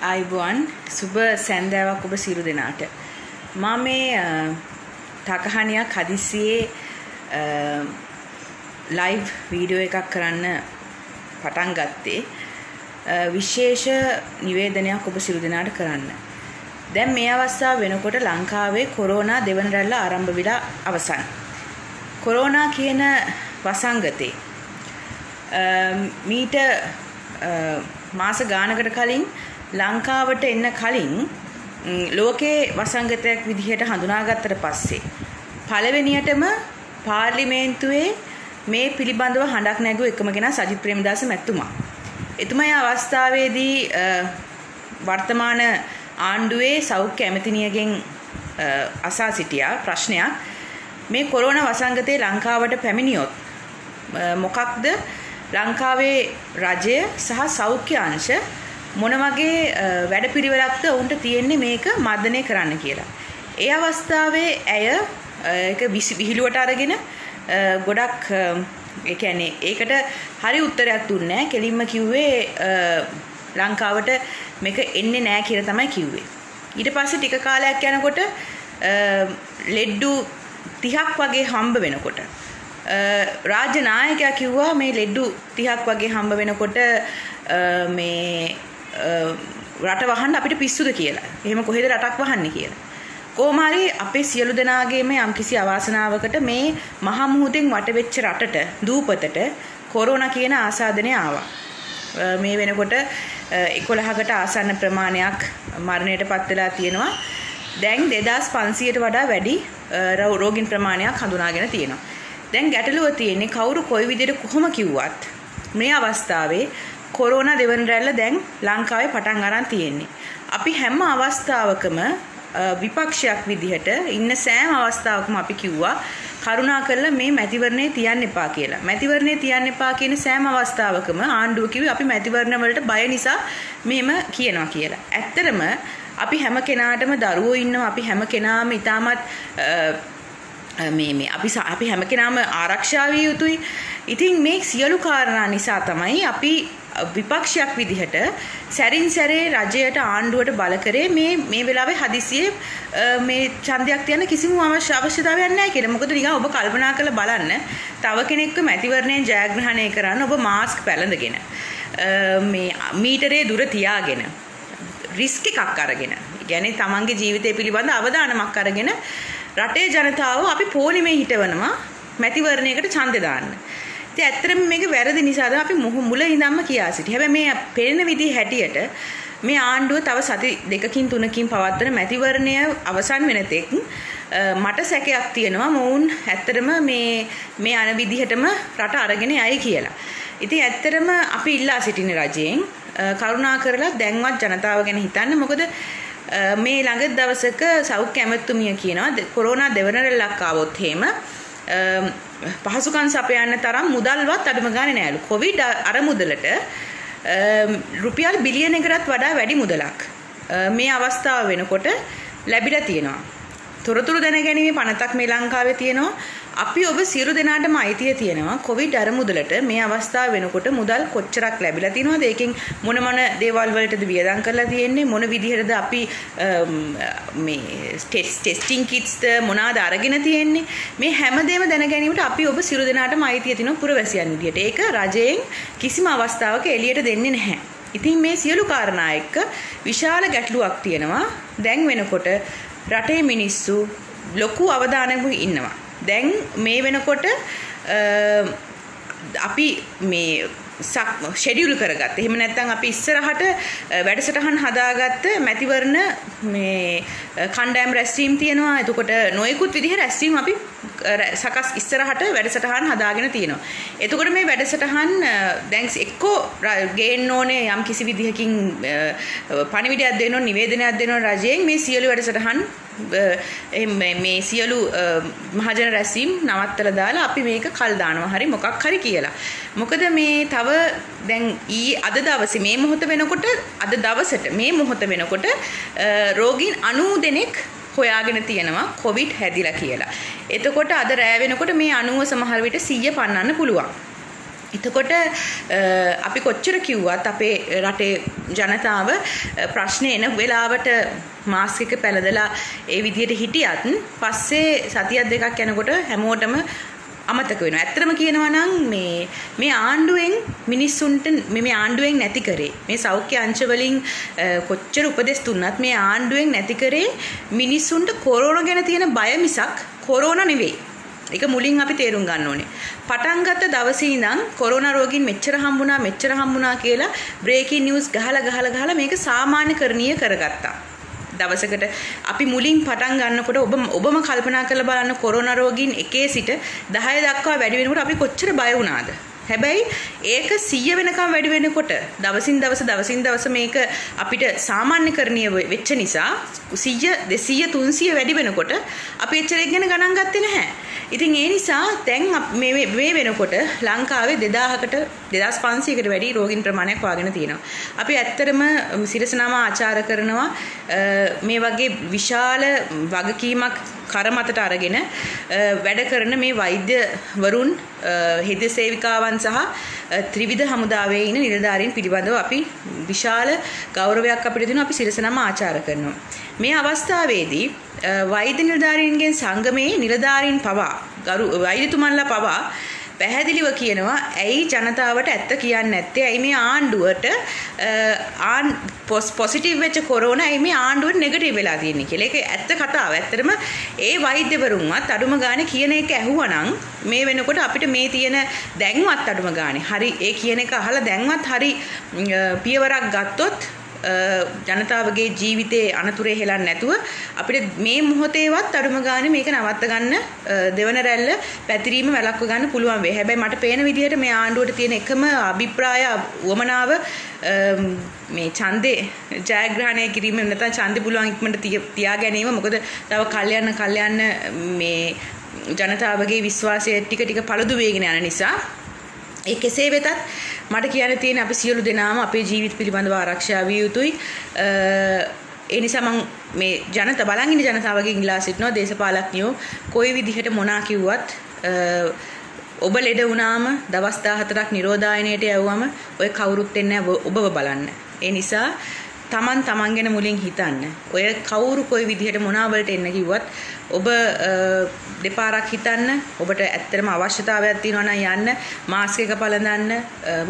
අයිබුවන් සුබ සැන්දෑවක් ඔබ සිරු දෙනාට. මා මේ තකහනයක් හදිස්සියේ ලයිව් වීඩියෝ එකක් කරන්න පටන් ගත්තේ විශේෂ නිවේදනයක් ඔබ සිරු දෙනාට කරන්න. දැන් මේ අවස්ථාව වෙනකොට ලංකාවේ කොරෝනා දෙවන රැල්ල ආරම්භ වෙලා අවසන්. කොරෝනා කියන වසංගතේ මීට මාස ගානකට කලින් ලංකාවට එන්න කලින් ලෝකේ වසංගතයක් විදිහට හඳුනාගත්තට පස්සේ පළවෙනියටම පාර්ලිමේන්තුවේ මේ පිළිබඳව හඬක් නැගුව එකම කෙනා සජිත් ප්‍රේමදාස මැතිතුමා. එතුමා අවස්ථාවේදී වර්තමාන ආණ්ඩුවේ සෞඛ්‍ය ඇමතිනියගෙන් අසා සිටියා ප්‍රශ්නයක් මේ කොරෝනා වසංගතේ ලංකාවට පැමිණියොත් මොකක්ද ලංකාවේ රජය සහ සෞඛ්‍ය අංශ මොන වගේ වැඩපිළිවෙලක්ද ඔවුන්ට තියෙන්නේ මේක මර්ධනය කරන්න කියලා. ඒ අවස්ථාවේ ඇය ඒක විහිළුවට අරගෙන ගොඩක් ඒ කියන්නේ ඒකට හරි උත්තරයක් දුන්නේ නැහැ. කෙලින්ම කිව්වේ ලංකාවට මේක එන්නේ නැහැ කියලා තමයි කිව්වේ. ඊට පස්සේ ටික කාලයක් යනකොට ලෙඩ්ඩු 30ක් වගේ හම්බ වෙනකොට රාජ්‍ය නායකයා කිව්වා මේ ලෙඩ්ඩු 30ක් වගේ හම්බ වෙනකොට මේ රට වහන්න අපිට පිස්සුද කියලා. එහෙම කොහෙද රටක් වහන්නේ කියලා. කොහොම හරි අපේ සියලු දෙනාගේම යම්කිසි අවාසනාවකට මේ මහා මුහුදෙන් වටවෙච්ච රටට දූපතට කොරෝනා කියන ආසාදනය ආවා. මේ වෙනකොට 11කට ආසන්න ප්‍රමාණයක් මරණයට පත් වෙලා තියෙනවා. දැන් 2500ට වඩා වැඩි රෝගීන් ප්‍රමාණයක් හඳුනාගෙන තියෙනවා. දැන් ගැටලුව තියෙන්නේ කවුරු කොයි විදිහට කොහොම කිව්වත් මේ අවස්ථාවේ කොරෝනා දෙවන රැල්ල දැන් ලංකාවේ පටන් අරන් තියෙන්නේ. අපි හැම අවස්ථාවකම විපක්ෂයක් විදිහට ඉන්න සෑම අවස්ථාවකම අපි කිව්වා කරුණා කරලා මේ මැතිවරණේ තියන්න එපා කියලා. මැතිවරණේ තියන්න එපා කියන සෑම අවස්ථාවකම ආණ්ඩුව කිව්වේ අපි මැතිවරණ වලට බය නිසා මෙහෙම කියනවා කියලා. ඇත්තටම අපි හැම කෙනාටම දරුවෝ ඉන්නවා අපි හැම කෙනාම ඊටමත් මේ මේ අපි අපි හැම කෙනාම ආරක්ෂා විය යුතුයි. ඉතින් මේ සියලු කාරණා නිසා තමයි අපි විපක්ෂයක් විදිහට සැරින් සැරේ රජයට ආණ්ඩුවට බල කරේ මේ මේ වෙලාවේ හදිසියේ මේ ඡන්දයක් තියන්න කිසිම අවශ්‍ය අවශ්‍යතාවයක් නැහැ කියලා. මොකද නිකන් ඔබ කල්පනා කරලා බලන්න තව කෙනෙක්ව මැතිවරණයෙන් ජයග්‍රහණය කරන්න ඔබ මාස්ක් පැළඳගෙන මේ මීටරේ දුර තියාගෙන රිස්ක් එකක් අරගෙන. කියන්නේ තමන්ගේ ජීවිතය පිළිබඳ අවධානමක් අරගෙන රටේ ජනතාව අපි පෝලිමේ හිටවනවා මැතිවරණයකට ඡන්දේ දාන්න. ඉතින් ඇත්තටම මේක වැරදි නිසාද අපි මුල ඉඳන්ම කියා සිටි. හැබැයි මේ පෙනෙන විදිහ හැටියට මේ ආණ්ඩුව තව සති දෙකකින් තුනකින් පවත්වන මැතිවරණය අවසන් වෙන තෙක් මට සැකයක් තියෙනවා මොවුන් ඇත්තටම මේ මේ අන විදිහටම රට අරගෙන යයි කියලා. ඉතින් ඇත්තටම අපි ඉල්ලා සිටින රජයෙන් කරුණා කරලා දැන්වත් ජනතාව ගැන හිතන්න. මොකද මේ ළඟ දවසක සෞඛ්‍ය ඇමතුමිය කියනවා කොරෝනා දෙවන රැල්ලක් ආවොත් එහෙම පහසුකම් සපයන්න තරම් මුදල්වත් අඩුම ගානේ නෑලු. කොවිඩ් අරමුදලට රුපියල් බිලියන එකටත් වඩා වැඩි මුදලක් මේ අවස්ථාව වෙනකොට ලැබිලා තියෙනවා. තොරතුරු දැනගැනීමේ පනතක් මේ ලංකාවේ තියෙනවා. අපි ඔබ සියලු දෙනාටම අයිතිය තියෙනවා කොවිඩ් අරමුදලට මේ අවස්ථාව වෙනකොට මුදල් කොච්චරක් ලැබිලා තියෙනවද? ඒකෙන් මොන මොන දේවල් වලටද වියදම් කරලා තියෙන්නේ? මොන විදිහටද අපි මේ ටෙස්ටිං කිට්ස්ද මොනවාද අරගෙන තියෙන්නේ? මේ හැමදේම දැන ගැනීමට අපි ඔබ සියලු දෙනාටම අයිතිය තියෙනවා පුරවැසියන් විදිහට ඒක රජයෙන් කිසිම අවස්ථාවක එළියට දෙන්නේ නැහැ. ඉතින් මේ සියලු කාරණා එක්ක විශාල ගැටලුවක් තියෙනවා. දැන් වෙනකොට රටේ මිනිස්සු ලොකු අවධානයක ඉන්නවා. දැන් මේ වෙනකොට අපි මේ ෂෙඩියුල් කරගත්ත. එහෙම නැත්නම් අපි ඉස්සරහට වැඩසටහන් හදාගත්ත මැතිවරණ මේ කණ්ඩායම් රැස්වීම් තියෙනවා. එතකොට නොයෙකුත් විදිහ රැස්වීම් අපි සකස් ඉස්සරහට වැඩසටහන් හදාගෙන තියෙනවා. එතකොට මේ වැඩසටහන් දැන් එක්කෝ ගේන්න ඕනේ යම් කිසි විදිහකින් පණිවිඩයක් දෙන්න ඕන නිවේදනයක් දෙන්න ඕන රජයෙන් මේ සියලු වැඩසටහන් මේ සියලු මහජන රැස්වීම් නවත්තලා දාලා අපි මේක කල් දානවා හරි මොකක් හරි කියලා. මොකද මේ තව දැන් ඊ අද දවසේ මේ මොහොත වෙනකොට අද දවසට මේ මොහොත වෙනකොට රෝගීන් 90 දෙනෙක් හොයාගෙන තියෙනවා කොවිඩ් හැදිලා කියලා. එතකොට අද රෑ වෙනකොට මේ 90 සමහර විට 100 පන්නන්න පුළුවන්. එතකොට අපි කොච්චර කිව්වත් අපේ රටේ ජනතාව ප්‍රශ්න එන වෙලාවට මාස්ක් එක පැලදලා ඒ විදිහට හිටියත් පස්සේ සතියක් දෙකක් යනකොට හැමෝටම අමතක වෙනවා. ඇත්තටම කියනවා නම් මේ මේ ආණ්ඩුවෙන් මිනිස්සුන්ට මේ ආණ්ඩුවෙන් නැති කරේ. මේ සෞඛ්‍ය අංශ වලින් කොච්චර උපදෙස් දුන්නත් මේ ආණ්ඩුවෙන් නැති කරේ මිනිස්සුන්ට කොරෝනා ගැන තියෙන බය මිසක් කොරෝනා නෙවෙයි. ඒක මුලින් අපි තේරුම් ගන්න ඕනේ. පටන් ගත්ත දවසේ ඉඳන් කොරෝනා රෝගීන් මෙච්චර හම්බුණා මෙච්චර හම්බුණා කියලා බ්‍රේකින් නිවුස් ගහලා ගහලා ගහලා මේක සාමාන්‍යකරණීය කරගත්තා. දවසකට අපි මුලින් පටන් ගන්නකොට ඔබ ඔබම කල්පනා කරලා බලන්න කොරෝනා රෝගීන් එකේ සිට 10 දක්වා වැඩි වෙනකොට අපි කොච්චර බය වුණාද? හැබැයි ඒක 100 වෙනකම් වැඩි වෙනකොට දවසින් දවස දවසින් දවස මේක අපිට සාමාන්‍යකරණීය වෙච්ච නිසා 100 200 300 වැඩි වෙනකොට අපි එච්චර එක ගැන ගණන් ගත්තේ නැහැ. ඉතින් ඒ නිසා දැන් මේ මේ වෙනකොට ලංකාවේ 2000කට 2500කට වැඩි රෝගීන් ප්‍රමාණයක් වාගෙන තියෙනවා. අපි ඇත්තටම සිරසනාම ආචාර කරනවා මේ වගේ විශාල වගකීමක් කරමතට අරගෙන වැඩ කරන මේ වෛද්‍යවරුන් හෙද සේවිකාවන් සහ ත්‍රිවිධ හමුදාවේ ඉන්න නිලධාරීන් පිළිබඳව අපි විශාල ගෞරවයක් අපිට දෙනවා අපි සිරසනම ආචාර කරනවා. මේ අවස්ථාවේදී වෛද්‍ය නිලධාරීන්ගෙන් සංගමේ නිලධාරීන් පවා ගරු වෛද්‍යතුමන්ලා පවා පැහැදිලිව කියනවා ඇයි ජනතාවට ඇත්ත කියන්නේ නැත්තේ ඇයි මේ ආණ්ඩුවට ආන් පොසිටිව් වෙච්ච කොරෝනා ඇයි මේ ආණ්ඩුවට නෙගටිව් වෙලා තියෙන්නේ කියලා. ඒක ඇත්ත කතාව. ඇත්තටම ඒ වෛද්‍යවරුන්වත් අඩුම ගානේ කියන එක ඇහුවනම් මේ වෙනකොට අපිට මේ තියෙන දැන්වත් අඩුම ගානේ හරි ඒ කියන එක අහලා දැන්වත් හරි පියවරක් ගත්තොත් ජනතාවගේ ජීවිතයේ අනතුරේ හෙලන්නේ නැතුව අපිට මේ මොහොතේවත් අඩුම ගානේ මේක නවත්ත ගන්න දෙවන රැල්ල පැතිරීම වැළක්ව ගන්න පුළුවන් වෙයි. හැබැයි මට පේන විදිහට මේ ආණ්ඩුවට තියෙන එකම අභිප්‍රාය වමනාව මේ ඡන්දේ ජයග්‍රහණය කිරීම නැත්නම් ඡන්දේ පුළුවන් ඉක්මනට තියා ගැනීම. මොකද තව කල්යන්න කල්යන්න මේ ජනතාවගේ විශ්වාසය ටික ටික පළුදු වේගෙන යන නිසා ඒ කෙසේ වෙතත් මට කියන්න තියෙන අපි සියලු දෙනාම අපේ ජීවිත පිළිබඳව ආරක්ෂා විය යුතුයි. ඒ නිසා මම මේ ජනත බලන් ඉන්න ජනතාවගෙන් ඉල්ලා සිටිනවා දේශපාලඥයෝ කොයි විදිහට මොනා කිව්වත් ඔබ ලෙඩ වුණාම දවස් 14ක් නිරෝධායනයට යවුවම ඔය කවුරුත් එන්නේ ඔබව බලන්න. ඒ නිසා තමන් තමන් ගැන මුලින් හිතන්න. ඔය කවුරු කොයි විදිහට මොනාවලට එන්න කිව්වත් ඔබ දෙපාරක් හිතන්න. ඔබට ඇත්තටම අවශ්‍යතාවයක් තියෙනවා නම් යන්න මාස්ක් එක පළඳන්න,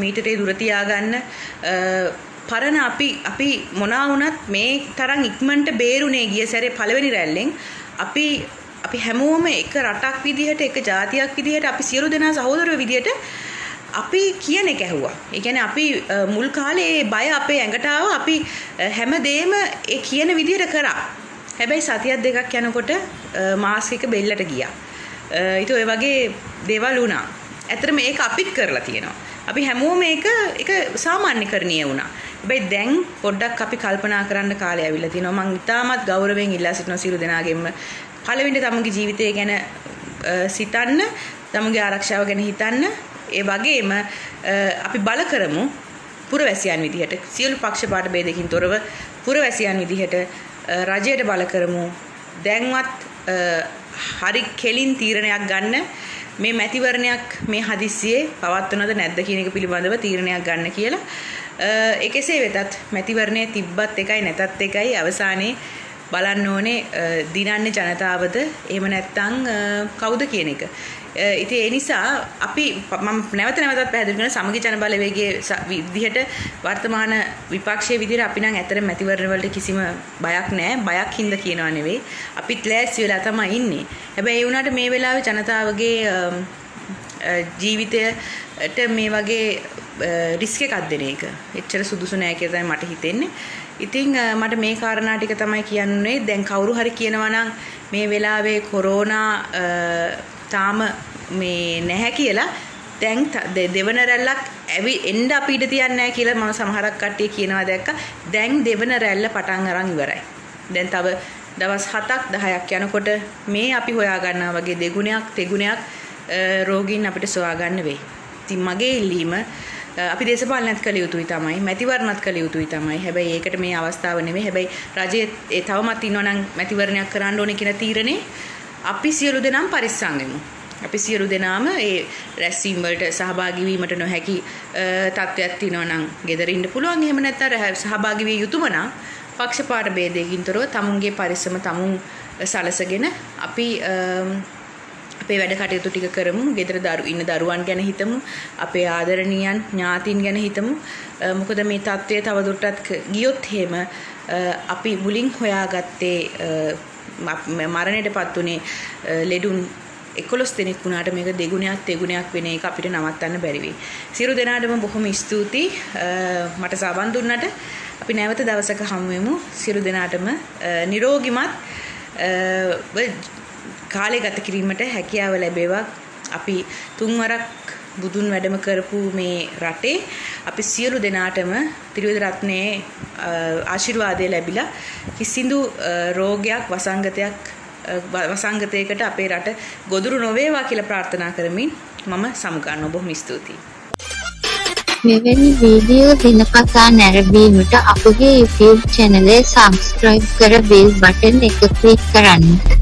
මීටරේ දුර තියාගන්න. පරණ අපි අපි මොනා වුණත් මේ තරම් ඉක්මනට බේරුනේ ගිය සැරේ පළවෙනි රැල්ලෙන් අපි අපි හැමෝම එක රටක් විදිහට එක ජාතියක් විදිහට අපි සියලු දෙනා සහෝදරයෝ විදිහට අපි කියන එක ඇහුවා. ඒ කියන්නේ අපි මුල් කාලේ බය අපේ ඇඟට අපි හැමදේම ඒ කියන විදිහට කරා. හැබැයි සතියක් දෙකක් යනකොට මාස්ක් එක බෙල්ලට ගියා. ඊට ඔය වගේ දේවල් වුණා. ඇත්තට මේක අපිත් කරලා තියෙනවා. අපි හැමෝම මේක එක සාමාන්‍යකරණීය වුණා. හැබැයි දැන් පොඩ්ඩක් අපි කල්පනා කරන්න කාලය ඇවිල්ලා තියෙනවා. මම ඉතාමත් ගෞරවයෙන් ඉල්ලා සිටිනවා සියලු දෙනාගෙන්ම පළවෙනි තමන්ගේ ජීවිතය ගැන සිතන්න, තමන්ගේ ආරක්ෂාව ගැන හිතන්න, ඒ වගේම අපි බල කරමු පුරවැසියන් විදිහට. සියලු පක්ෂපාත ભેදකින් තොරව පුරවැසියන් විදිහට රජයට බල කරමු. දැන්වත් හරි කෙලින් තීරණයක් ගන්න මේ මැතිවරණයක් මේ හදිස්සියේ පවත්වනවද නැද්ද කියන එක පිළිබඳව තීරණයක් ගන්න කියලා. ඒ කෙසේ වෙතත් මැතිවරණය තිබ්බත් එකයි නැතත් එකයි අවසානයේ බලන්න ඕනේ දිනන්නේ ජනතාවද එහෙම නැත්නම් කවුද කියන එක. ඉතින් ඒ නිසා අපි මම නැවත නැවතත් පැහැදිලි කරන සමගි ජන බලවේගයේ විදිහට වර්තමාන විපක්ෂයේ විදිහට අපි නම් ඇත්තට මැතිවරණ වලට කිසිම බයක් නැහැ. බයක් හින්දා කියනවා නෙවෙයි. අපිත් ලෑස්ති වෙලා තමයි ඉන්නේ. හැබැයි ඒ වුණාට මේ වෙලාවේ ජනතාවගේ ජීවිතයට මේ වගේ රිස්ක් එකක් දෙන එක එච්චර සුදුසු නෑ කියලා තමයි මට හිතෙන්නේ. ඉතින් මට මේ කාරණා ටික තමයි කියන්නේ. දැන් කවුරු හරි කියනවා නම් මේ වෙලාවේ කොරෝනා තාම මේ නැහැ කියලා දැන් දෙවන රැල්ලක් ඇවි එන්න අපි ඉඩ තියන්නේ නැහැ කියලා මම සමහරක් කට්ටිය කියනවා දැක්කා. දැන් දෙවන රැල්ල පටන් අරන් ඉවරයි. දැන් තව දවස් 7ක් 10ක් යනකොට මේ අපි හොයා ගන්නා වගේ දෙගුණයක් තෙගුණයක් රෝගීන් අපිට සොයා ගන්න වෙයි. ඉතින් මගේ ඉල්ලීම අපි දේශපාලනත් කළ යුතුයි තමයි මැතිවරණත් කළ යුතුයි තමයි හැබැයි ඒකට මේ අවස්ථාව නෙමෙයි හැබැයි රජයේ ඒ තවමත් ඉන්නවනම් මැතිවරණයක් කරන්න ඕනේ කියන තීරණේ අපි සියලු දෙනාම පරිස්සම් වෙමු. අපි සියලු දෙනාම ඒ රැස්වීම් වලට සහභාගී වීමට නොහැකි තත්ත්වයක් තියෙනවා නම් ගෙදර ඉන්න පුළුවන්. එහෙම නැත්නම් සහභාගී විය යුතුම නම් පක්ෂපාත ભેදයකින් තොරව තමුන්ගේ පරිස්සම තමුන් සලසගෙන අපි අපේ වැඩ කටයුතු ටික කරමු. ගෙදර දරු ඉන්න දරුවන් ගැන හිතමු. අපේ ආදරණීයන් ඥාතීන් ගැන හිතමු. මොකද මේ தත්ත්වය තවදුරටත් ගියොත් එහෙම අපි මුලින් හොයාගත්තේ මරණයටපත් උනේ ලෙඩුන් 11 දෙනෙක් වුණාට මේක දෙගුණයක් තෙගුණයක් වෙන එක අපිට නවත්තන්න බැරි වෙයි. සියලු දෙනාටම බොහොම ස්තුතියි මට සබන් දුන්නට. අපි නැවත දවසක හමු වෙමු. සියලු දෙනාටම නිරෝගිමත් කාලය ගත කිරීමට හැකියාව ලැබේවා. අපි තුන්වරක් බුදුන් වැඩම කරපු මේ රටේ අපි සියලු දෙනාටම ත්‍රිවිධ රත්නයේ ආශිර්වාදය ලැබිලා කිසිදු රෝගයක් වසංගතයක් වසංගතයකට අපේ රට ගොදුරු නොවේවා කියලා ප්‍රාර්ථනා කරමින් මම සමුගන්නවා බොහොම ස්තුතියි. මෙවැනි වීඩියෝ දිනපතා නැරඹීමට අපගේ YouTube චැනලය සබස්ක්‍රයිබ් කර බෙල් බටන් එක ක්ලික් කරන්න.